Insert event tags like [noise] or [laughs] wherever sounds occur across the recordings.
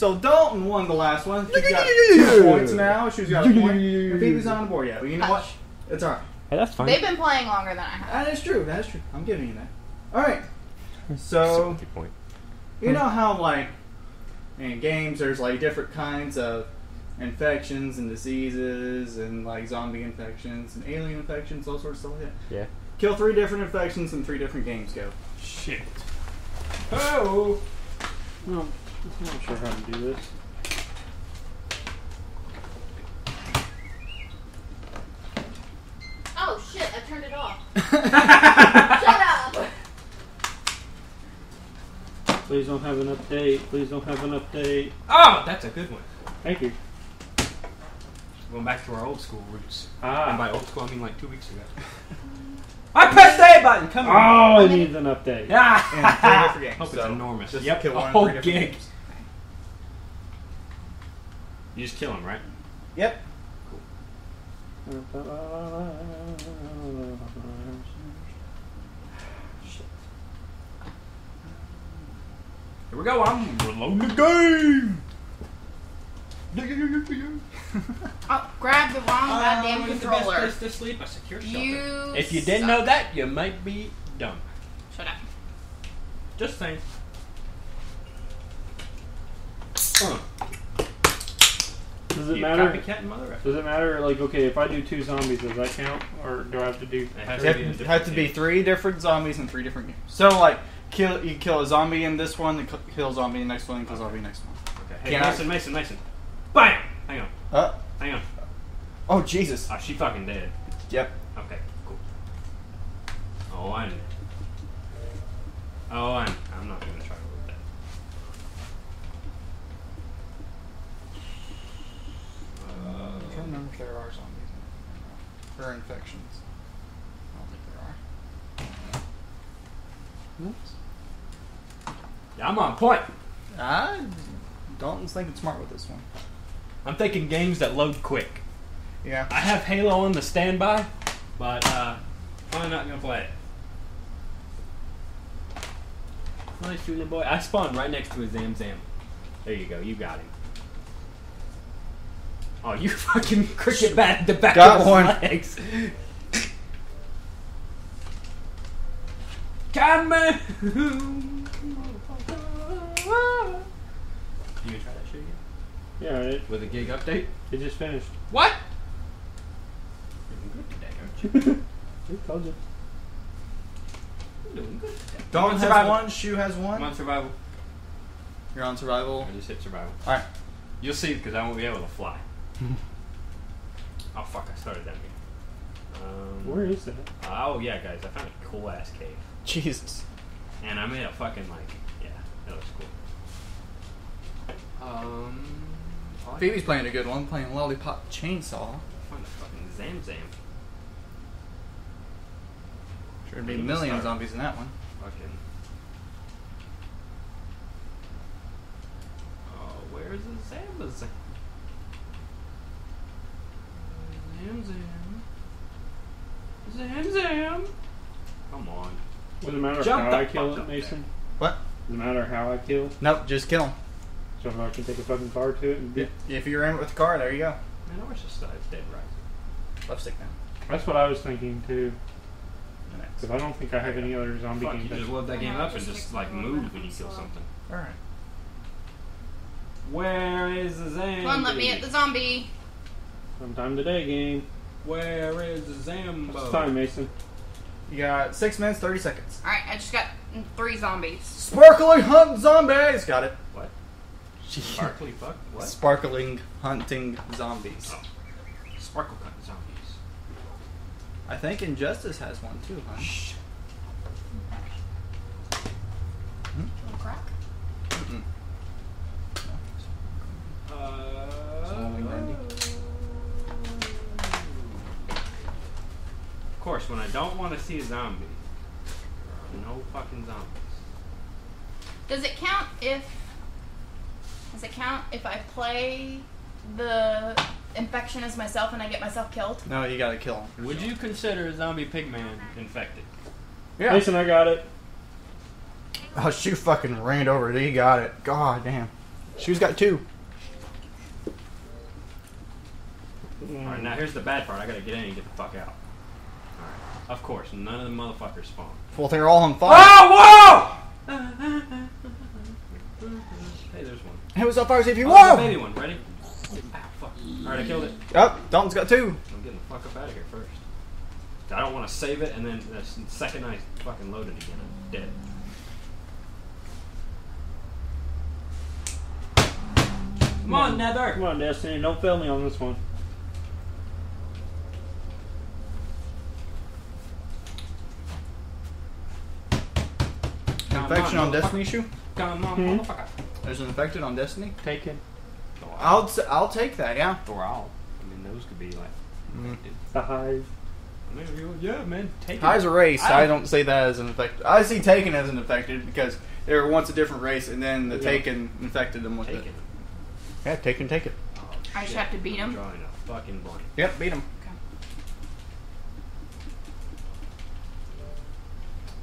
So Dalton won the last one. She's got two points now. She's got a point. Phoebe's not on the board yet. But you know what? It's alright. Hey, that's fine. They've been playing longer than I have. That is true. That is true. I'm giving you that. Alright. So Good point. you know how like in games there's like different kinds of infections and diseases and like zombie infections and alien infections, all sorts of stuff like that. Yeah. Kill three different infections in three different games. Go. Shit. Oh. No, I'm not sure how to do this. Oh shit! I turned it off. [laughs] Shut up. Please don't have an update. Please don't have an update. Oh, that's a good one. Thank you. Going back to our old school roots. Ah. And by old school, I mean like two weeks ago. [laughs] I pressed the A button. Come on. Oh, it needs an update. In three Ah. different games. [laughs] Hope it's So, enormous. Just Yep. kill one in Oh, three gig. games. You just kill him, right? Yep. Cool. Here we go. I'm reloading the game. Oh, grab the wrong goddamn Oh, it's the controller. best place to sleep. A secure shelter. You. If you didn't suck. know that, you might be dumb. Shut up. Just saying. Uh, Does it you matter? Copycat mother effer. Does it matter? Like, okay, if I do two zombies, does that count, or do I have to do? It has to be a have, to be three different zombies in three different games. So like, kill you kill a zombie in this one, then kill- kill a zombie in the next one, and kill a zombie in the next one. Okay. Hey, Can I- Mason, Mason, Mason. Bam! Hang on. Uh, Hang on. oh Jesus. Oh, she fucking dead. Yep. Okay, cool. Oh, I'm. Oh, I'm. I'm not gonna try to load that. I'm trying to remember if there are zombies. in there. Or infections. I don't think there are. Yeah, I'm on point. I Dalton's thinking smart with this one. I'm thinking games that load quick. Yeah. I have Halo on the standby, but uh, probably not gonna play it. Nice shooting boy. I spawned right next to a Zam Zam. There you go. You got him. Oh, you [laughs] fucking cricket bat the back Got of his one. legs. Come on. You gonna try that shit again? Yeah, it, With a gig update? it just finished. What? [laughs] You're doing good today, aren't you? I told you. You're doing good today. Dalton I'm on has survival. one. Shu has I'm one. on survival. You're on survival. I just hit survival. All right. You'll see because I won't be able to fly. [laughs] oh fuck! I started that again. Um, Where is that? Oh yeah, guys! I found a cool ass cave, Jesus. and I made a fucking like yeah, that was cool. Um, like Phoebe's playing a good one, playing Lollipop Chainsaw. find a fucking Zam Zam. Sure, there'd be a million start. zombies in that one. Fucking. Oh, where's the Zamba Zam? Zam Zam. Zam Zam. Come on. Does it matter Jump how the I kill fuck it, up Mason? What? Does it matter how I kill? Nope, just kill him. So if I can take a fucking car to it and be, If you're in with the car, there you go. Man, I wish this died dead right. Left stick down. That's what I was thinking too. Because I don't think I have any other zombie Fuck, you games. just load that game up and just just like the move when you kill something. All right. Where is the Zam? Come on, let me hit the zombie. Sometime today, game. Where is the Zambo? What's the time, Mason? You got six minutes, thirty seconds. All right, I just got three zombies. Sparkling hunt zombies. Got it. What? Sparkly fuck? What? Sparkling hunting zombies. Oh. Sparkle cut zombies. I think Injustice has one too, huh? Shh. Little crack. Mm-mm. Uh, Zombie Randy. Of course, when I don't want to see a zombie, no fucking zombies. Does it count if? Does it count if I play the infection as myself and I get myself killed? No, you gotta kill him. Would you consider a zombie pigman infected? Yeah. Mason, I got it. Oh, she Fucking ran over it. He got it. God damn. She's got two. Alright, now here's the bad part. I gotta get in and get the fuck out. Alright. Of course, none of the motherfuckers spawn. Well, they're all on fire. Oh, whoa! hey, there's one. It was on fire. See if you Oh, there's baby one. Ready? Ah, fuck. Alright, I killed it. Oh, Dalton's got two. I'm getting the fuck up out of here first. I don't want to save it, and then the second I fucking load it again, I'm dead. Come on, Nether! Come on, Destiny, don't fail me on this one. Infection on motherfucker. Destiny shoe. Come on, Hmm? motherfucker. There's an infected on Destiny. Take it. I'll t- I'll take that. Yeah. Or I'll. I mean, those could be like. infected. The hive. I mean, you- Yeah, man, take High's it. a race. I I don't see that as an infected. I see Taken as an infected because they were once a different race, and then the Yeah. Taken infected them with Take it. it. Yeah, Taken, take it. Oh, I just have to beat I'm 'em? Drawing a fucking blank. Yep, beat them.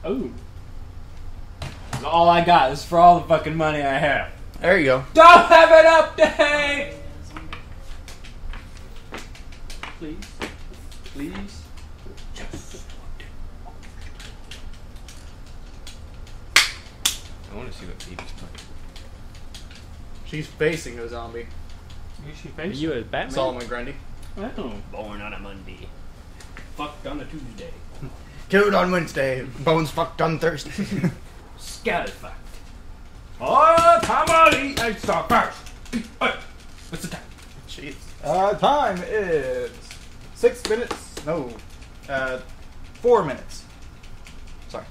Oh. That's all I got. This is for all the fucking money I have. There you go. Don't have an update! Please. Please. Yes. I want to see what Phoebe's playing. She's facing a zombie. Who's she Are facing? you a Batman? Solomon Grundy. Oh. Born on a Monday. Fucked on a Tuesday. [laughs] Killed on Wednesday. Bones fucked on Thursday. [laughs] Scattered fucked. Oh, time I'll eat egg star first. Hey, what's the time? Jeez. Uh, time is six minutes. No, uh, four minutes. Sorry.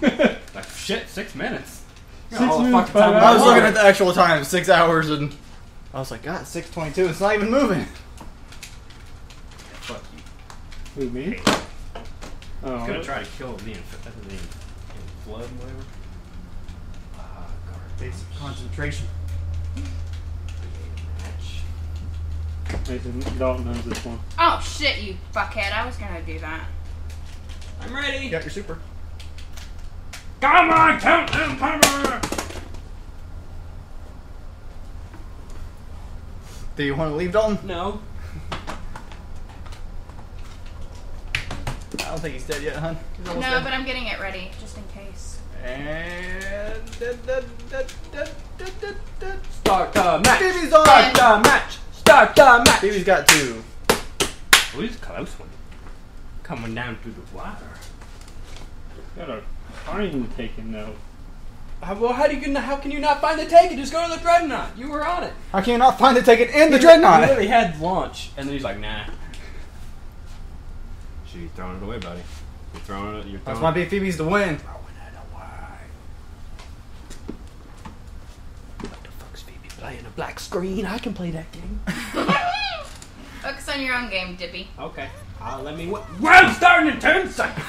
[laughs] Like shit, six minutes. Six All the minutes, fucking time I I was want. looking at the actual time, six hours, and I was like, God, six twenty-two. It's not even moving. Fuck you. Who, me? I was Oh. gonna try to kill the inf- the in flood, whatever. Basic concentration. Mason Dalton knows this one. Oh shit, you fuckhead! I was gonna do that. I'm ready. You got your super. Come on, count them power. Do you want to leave, Dalton? No. [laughs] I don't think he's dead yet, hun. He's No, dead. but I'm getting it ready just in case. And Start the match. Phoebe's on. Start the match. Start the match. Phoebe's got two. Oh, he's a close one. Coming down through the wire. Got a fine taken though. Uh, well, how do you how can you not find the taken? Just go to the dreadnought. You were on it. How can you not find the ticket in the dreadnought? He dreadnought? literally had launch, and then he's like, nah. She's throwing it away, buddy. You're throwing it. You're That's throwing why Big Phoebe's the win. throwing it away. What the fuck's Phoebe playing? A black screen? I can play that game. Focus on your own game, Dippy. Okay. Uh, let me. What? Round starting in ten seconds.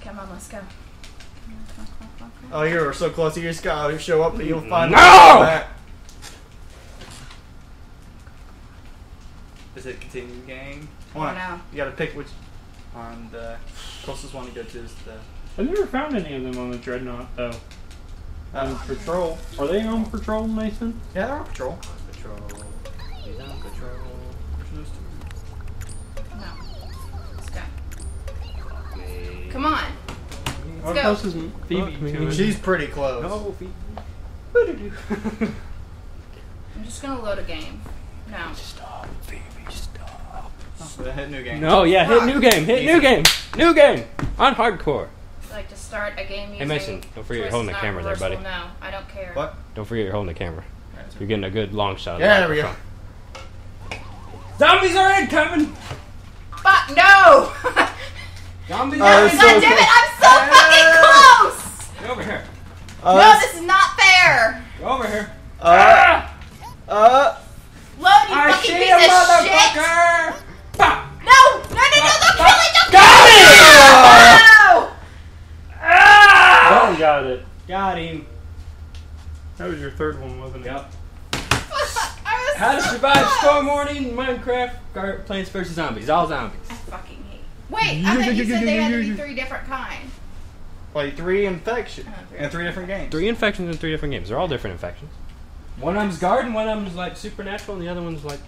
Come on, let's go. Come on, come on, come on, come on, come on. Oh, you're so close. You just gotta show up, and you'll find No! out. Is it continue game? I don't. You gotta pick which. On the closest one to go to is the. I've never found any of them on the dreadnought though. On Uh, patrol. Are they on patrol, Mason? yeah, they're on patrol. Patrol. He's on patrol. No. Let's go. Me. Come on. How go. close is Phoebe Fuck me. to it? She's pretty close. No, Phoebe. [laughs] I'm just gonna load a game. No. Stop, Phoebe. Stop. Oh, hit new game. No, yeah, hit new game. Hit new game. New game on hardcore. Like start a game using. Mason, don't forget you're holding the camera there, buddy. No, I don't care. What? Don't forget you're holding the camera. Alright, You're getting a good long shot. Of Yeah, the there we go. Zombies are incoming. Fuck no! [laughs] Zombies Oh, are it's God so incoming. damn it! I'm so Ah. fucking close! Get over here. Uh, no, this is not fair. Go over here. uh, uh, Load, you I fucking see piece a of shit! motherfucker. Bah. No! No! No! No! Don't kill it! Don't Got kill it! No! Got it. Got him. That was your third one, wasn't it? Yep. How to so survive close. storm warning, Minecraft, Gar- Plants vs Zombies. All zombies. I fucking hate. Wait, I thought you said they had to be three different kinds. Like three infection Oh, three. in three different games. Three infections and three different games. They're all different infections. One of them's garden, one of them's like supernatural, and the other one's like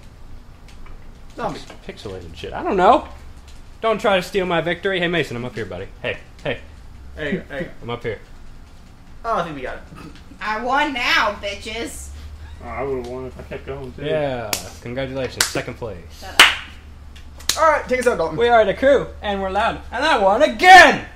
Zombies. pixelated shit. I don't know. Don't try to steal my victory. Hey Mason, I'm up here, buddy. Hey, hey, Hey, you go. There you go. I'm up here. Oh, I think we got it. I won now, bitches. Oh, I would have won if I kept going too. Yeah, congratulations, second place. Shut up. All right, take us out, Dalton. We are the crew, and we're loud, and I won again.